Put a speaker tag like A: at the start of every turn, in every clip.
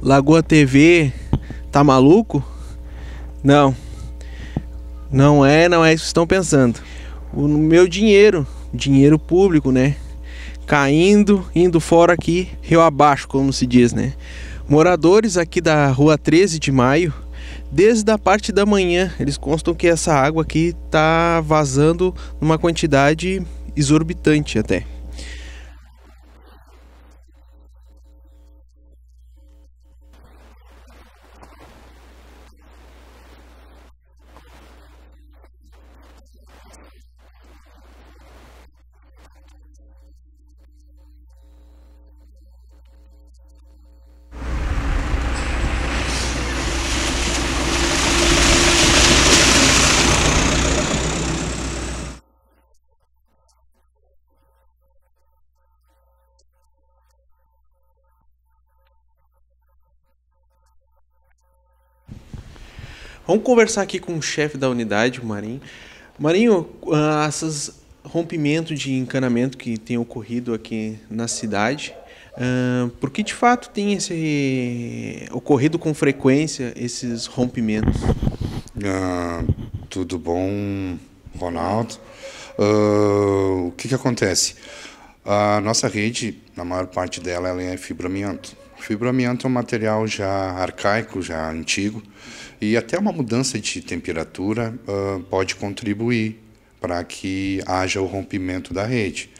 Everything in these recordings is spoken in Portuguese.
A: Lagoa TV tá maluco? Não. Não é, não é isso que estão pensando. O meu dinheiro, dinheiro público, né? Caindo, indo fora aqui, rio abaixo, como se diz, né? Moradores aqui da rua 13 de maio, desde a parte da manhã, eles constam que essa água aqui tá vazando numa quantidade exorbitante até. Vamos conversar aqui com o chefe da unidade, o Marinho. Marinho, uh, esses rompimentos de encanamento que tem ocorrido aqui na cidade, uh, por que de fato tem esse ocorrido com frequência esses rompimentos?
B: Uh, tudo bom, Ronaldo? Uh, o que, que acontece? A nossa rede, na maior parte dela, ela é fibroamianto. Fibroamianto é um material já arcaico, já antigo, e até uma mudança de temperatura uh, pode contribuir para que haja o rompimento da rede.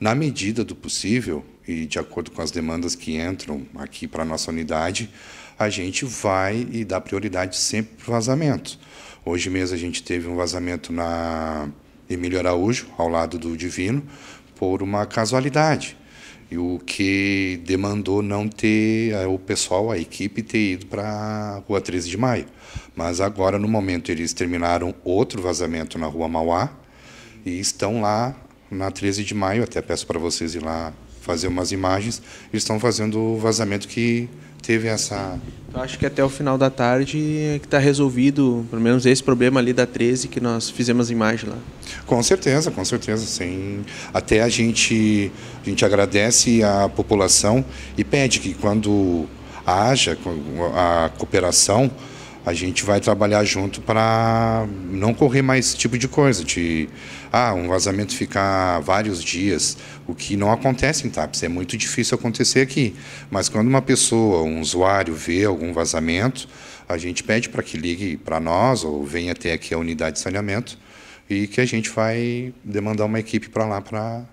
B: Na medida do possível, e de acordo com as demandas que entram aqui para a nossa unidade, a gente vai e dá prioridade sempre para vazamento. Hoje mesmo a gente teve um vazamento na Emílio Araújo, ao lado do Divino, por uma casualidade e o que demandou não ter é, o pessoal, a equipe, ter ido para a Rua 13 de Maio. Mas agora, no momento, eles terminaram outro vazamento na Rua Mauá e estão lá na 13 de Maio. Até peço para vocês ir lá fazer umas imagens. Eles estão fazendo o vazamento que teve essa.
A: Eu acho que até o final da tarde é que está resolvido, pelo menos esse problema ali da 13 que nós fizemos imagem lá.
B: Com certeza, com certeza. Sim. Até a gente, a gente agradece à população e pede que quando haja a cooperação, a gente vai trabalhar junto para não correr mais esse tipo de coisa, de ah, um vazamento ficar vários dias, o que não acontece em TAPS, é muito difícil acontecer aqui. Mas quando uma pessoa, um usuário, vê algum vazamento, a gente pede para que ligue para nós ou venha até aqui a unidade de saneamento e que a gente vai demandar uma equipe para lá para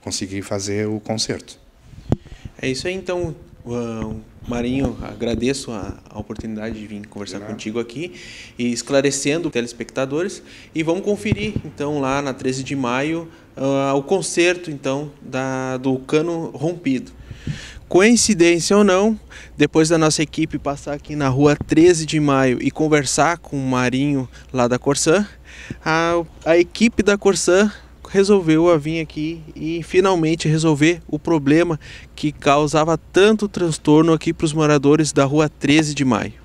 B: conseguir fazer o conserto.
A: É isso aí, então. Marinho, agradeço a, a, oportunidade de vir conversar contigo aqui e esclarecendo telespectadores. E vamos conferir, então, lá na 13 de maio, uh, o concerto, então, da, do cano rompido. Coincidência ou não, depois da nossa equipe passar aqui na rua 13 de maio e conversar com o Marinho lá da Corsã, a, a equipe da Corsã resolveu a vir aqui e finalmente resolver o problema que causava tanto transtorno aqui para os moradores da rua 13 de maio.